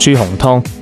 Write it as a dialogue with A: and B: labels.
A: 猪红汤。